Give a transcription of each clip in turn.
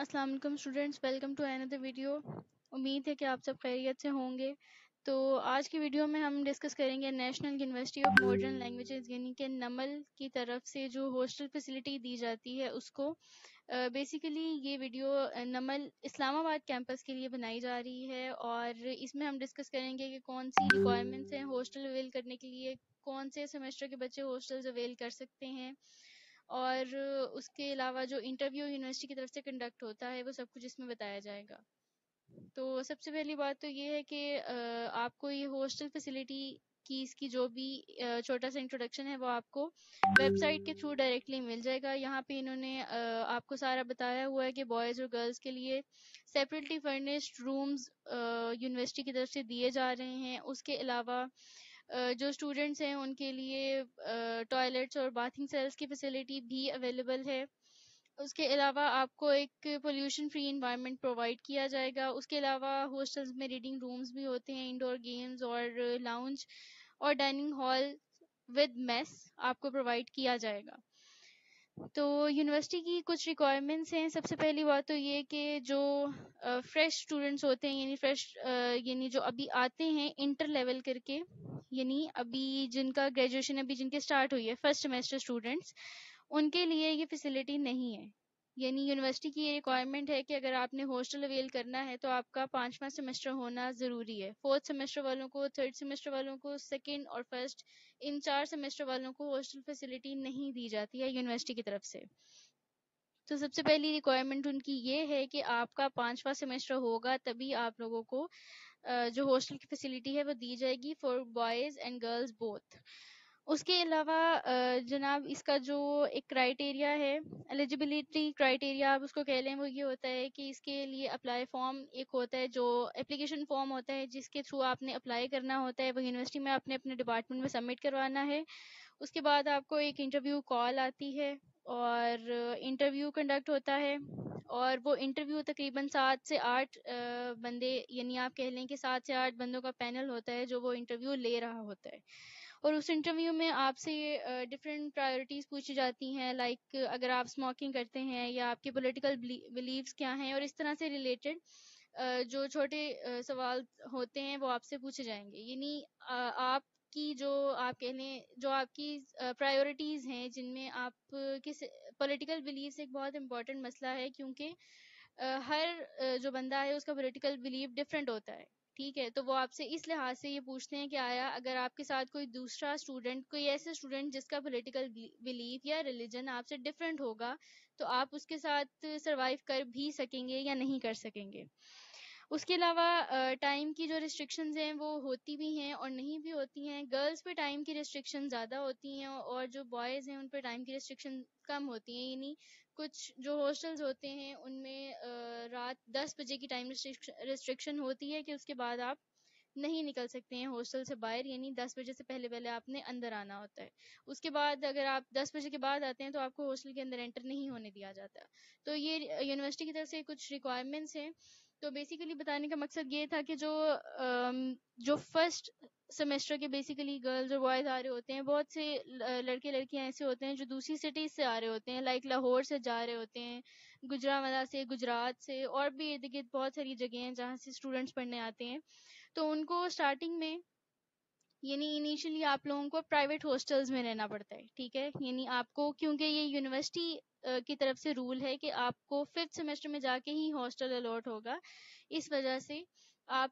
अस्सलाम वालेकुम students welcome to another video उम्मीद है कि आप सब खैरियत से होंगे। तो आज की वीडियो में हम डिस्कस करेंगे National University of Modern Languages यानी कि नमल की तरफ़ से जो हॉस्टल फैसिलिटी दी जाती है उसको बेसिकली uh, ये वीडियो नमल इस्लामाबाद कैंपस के लिए बनाई जा रही है और इसमें हम डिस्कस करेंगे कि कौन सी रिक्वायरमेंट्स हैं हॉस्टल अवेल करने के लिए कौन से सेमेस्टर के बच्चे हॉस्टल्स अवेल कर सकते हैं। और उसके अलावा जो इंटरव्यू यूनिवर्सिटी की तरफ़ से कंडक्ट होता है, वो सब कुछ इसमें बताया जाएगा। तो सबसे पहली बात तो ये है कि आपको ये हॉस्टल फैसिलिटी की, इसकी जो भी छोटा सा इंट्रोडक्शन है, वो आपको वेबसाइट के थ्रू डायरेक्टली मिल जाएगा। यहाँ पे इन्होंने आपको सारा बताया हुआ है कि बॉयज़ और गर्ल्स के लिए सेपरेटली फर्निश्ड रूम्स यूनिवर्सिटी की तरफ़ से दिए जा रहे हैं। उसके अलावा जो स्टूडेंट्स हैं, उनके लिए टॉयलेट्स और बाथिंग सेल्स की फैसिलिटी भी अवेलेबल है। उसके अलावा आपको एक पोल्यूशन फ्री इन्वायरमेंट प्रोवाइड किया जाएगा। उसके अलावा हॉस्टल्स में रीडिंग रूम्स भी होते हैं इंडोर गेम्स और लाउंज और डाइनिंग हॉल विद मेस आपको प्रोवाइड किया जाएगा। तो यूनिवर्सिटी की कुछ रिक्वायरमेंट्स हैं। सबसे पहली बात तो ये कि जो फ्रेश स्टूडेंट्स होते हैं, यानी फ्रेश यानी जो अभी आते हैं इंटर लेवल करके यानी अभी जिनका ग्रेजुएशन अभी जिनके स्टार्ट हुई है फ़र्स्ट सेमेस्टर स्टूडेंट्स उनके लिए ये फैसिलिटी नहीं है। यानी यूनिवर्सिटी की ये रिक्वायरमेंट है कि अगर आपने हॉस्टल अवेल करना है तो आपका पांचवा सेमेस्टर होना ज़रूरी है। फोर्थ सेमेस्टर वालों को थर्ड सेमेस्टर वालों को सेकेंड और फ़र्स्ट इन चार सेमेस्टर वालों को हॉस्टल फैसिलिटी नहीं दी जाती है यूनिवर्सिटी की तरफ़ से। तो सबसे पहली रिक्वायरमेंट उनकी ये है कि आपका पांचवा सेमेस्टर होगा तभी आप लोगों को जो हॉस्टल की फैसिलिटी है वो दी जाएगी for boys and girls both उसके अलावा जनाब इसका जो एक क्राइटेरिया है एलिजिबिलिटी क्राइटेरिया आप उसको कह लें वो ये होता है कि इसके लिए अप्लाई फॉर्म एक होता है जो एप्लीकेशन फॉर्म होता है जिसके थ्रू आपने अप्लाई करना होता है, वो यूनिवर्सिटी में आपने अपने डिपार्टमेंट में सबमिट करवाना है। उसके बाद आपको एक इंटरव्यू कॉल आती है और इंटरव्यू कंडक्ट होता है और वो इंटरव्यू तकरीबन सात से आठ बंदे, यानी आप कह लें कि सात से आठ बंदों का पैनल होता है जो वो इंटरव्यू ले रहा होता है। और उस इंटरव्यू में आपसे डिफरेंट प्रायोरिटीज़ पूछी जाती हैं लाइक अगर आप स्मोकिंग करते हैं या आपके पॉलिटिकल बिलीव्स क्या हैं और इस तरह से रिलेटेड जो छोटे सवाल होते हैं वो आपसे पूछे जाएँगे। यानी आप की जो आप कह लें, जो आपकी प्रायोरिटीज़ हैं, जिनमें आप किस पॉलिटिकल बिलीव्स एक बहुत इंपॉर्टेंट मसला है क्योंकि हर जो बंदा है उसका पॉलिटिकल बिलीव डिफरेंट होता है, ठीक है? तो वो आपसे इस लिहाज से ये पूछते हैं कि आया, अगर आपके साथ कोई दूसरा स्टूडेंट कोई ऐसे स्टूडेंट जिसका पॉलिटिकल बिलीफ या रिलीजन आपसे डिफरेंट होगा तो आप उसके साथ सरवाइव कर भी सकेंगे या नहीं कर सकेंगे? उसके अलावा टाइम की जो रिस्ट्रिक्शंस हैं, वो होती भी हैं और नहीं भी होती हैं। गर्ल्स पे टाइम की रिस्ट्रिक्शन ज़्यादा होती हैं और जो बॉयज़ हैं, उन पर टाइम की रिस्ट्रिक्शन कम होती हैं। यानी कुछ जो हॉस्टल्स होते हैं, उनमें रात दस बजे की टाइम रिस्ट्रिक्शन होती है कि उसके बाद आप नहीं निकल सकते हैं हॉस्टल से बाहर। यानी दस बजे से पहले पहले आपने अंदर आना होता है। उसके बाद अगर आप दस बजे के बाद आते हैं तो आपको हॉस्टल के अंदर एंटर नहीं होने दिया जाता। तो ये यूनिवर्सिटी की तरफ़ से कुछ रिक्वायरमेंट्स हैं। तो बेसिकली बताने का मकसद ये था कि जो जो फ़र्स्ट सेमेस्टर के बेसिकली गर्ल्स और बॉयज़ आ रहे होते हैं, बहुत से लड़के लड़कियाँ ऐसे होते हैं जो दूसरी सिटीज़ से आ रहे होते हैं लाइक लाहौर से जा रहे होते हैं, गुजरावाला से, गुजरात से और भी इर्द गिर्द बहुत सारी जगह हैं जहाँ से स्टूडेंट्स पढ़ने आते हैं। तो उनको स्टार्टिंग में यानी इनिशियली आप लोगों को प्राइवेट हॉस्टल्स में रहना पड़ता है, ठीक है? यानी आपको, क्योंकि ये यूनिवर्सिटी की तरफ़ से रूल है कि आपको फिफ्थ सेमेस्टर में जाके ही हॉस्टल अलॉट होगा। इस वजह से आप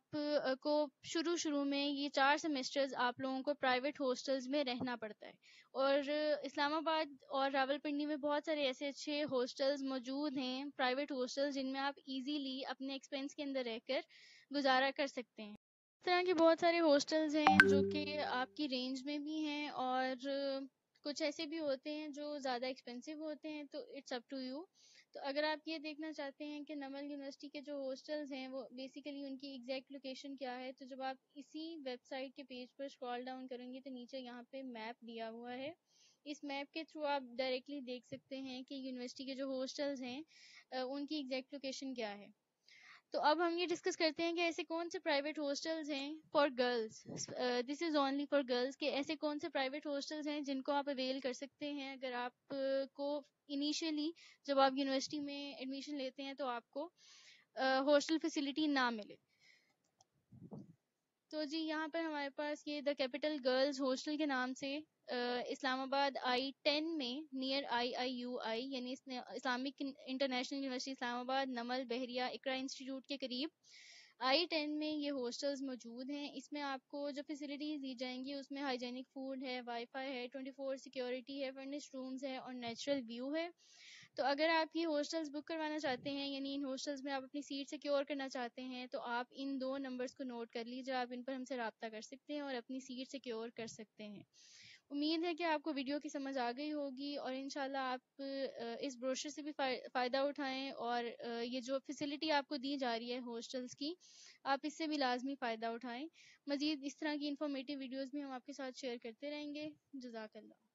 को शुरू शुरू में ये चार सेमेस्टर्स आप लोगों को प्राइवेट हॉस्टल्स में रहना पड़ता है। और इस्लामाबाद और रावलपिंडी में बहुत सारे ऐसे अच्छे हॉस्टल्स मौजूद हैं प्राइवेट हॉस्टल्स जिनमें आप इजीली अपने एक्सपेंस के अंदर रहकर गुजारा कर सकते हैं। तरह के बहुत सारे हॉस्टल्स हैं जो कि आपकी रेंज में भी हैं और कुछ ऐसे भी होते हैं जो ज़्यादा एक्सपेंसिव होते हैं तो इट्स अप टू यू तो अगर आप ये देखना चाहते हैं कि नमल यूनिवर्सिटी के जो हॉस्टल्स हैं, वो बेसिकली उनकी एग्जैक्ट लोकेशन क्या है तो जब आप इसी वेबसाइट के पेज पर स्क्रॉल डाउन करेंगे तो नीचे यहाँ पे मैप दिया हुआ है। इस मैप के थ्रू आप डायरेक्टली देख सकते हैं कि यूनिवर्सिटी के जो हॉस्टल्स हैं उनकी एग्जैक्ट लोकेशन क्या है। तो अब हम ये डिस्कस करते हैं कि ऐसे कौन से प्राइवेट हॉस्टल्स हैं for girls this is only for girls के ऐसे कौन से प्राइवेट हॉस्टल्स हैं जिनको आप अवेल कर सकते हैं? अगर आपको इनिशियली जब आप यूनिवर्सिटी में एडमिशन लेते हैं तो आपको हॉस्टल फैसिलिटी ना मिले। तो जी, यहाँ पर हमारे पास ये द कैपिटल गर्ल्स हॉस्टल के नाम से इस्लामाबाद आई टेन में near I I U I यानी Islamic International University Islamabad, Namal, Bahria, Iqra institute के करीब। आई टेन में ये हॉस्टल्स मौजूद हैं। इसमें आपको जो फैसिलिटीज़ दी जाएँगी, उसमें हाइजेनिक फ़ूड है वाईफाई है ट्वेंटी फोर सिक्योरिटी है फर्निश रूम्स है और नेचुरल व्यू है। तो अगर आप ये हॉस्टल्स बुक करवाना चाहते हैं, यानी इन हॉस्टल्स में आप अपनी सीट सिक्योर करना चाहते हैं तो आप इन दो नंबर्स को नोट कर लीजिए। आप इन पर हमसे रबता कर सकते हैं और अपनी सीट सिक्योर कर सकते हैं। उम्मीद है कि आपको वीडियो की समझ आ गई होगी और इनशाला आप इस ब्रोशर से भी फ़ायदा उठाएँ और ये जो फैसिलिटी आपको दी जा रही है हॉस्टल्स की, आप इससे भी लाजमी फ़ायदा उठाएँ। मज़ीद इस तरह की इन्फॉर्मेटिव वीडियोज़ भी हम आपके साथ शेयर करते रहेंगे। जजाकल्ला